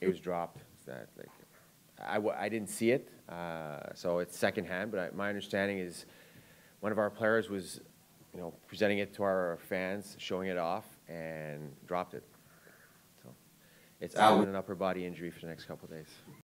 it was dropped. That like, I, didn't see it, uh, so it's secondhand, but I, my understanding is one of our players was, you know, presenting it to our fans, showing it off, and dropped it. So It's out with an upper body injury for the next couple of days.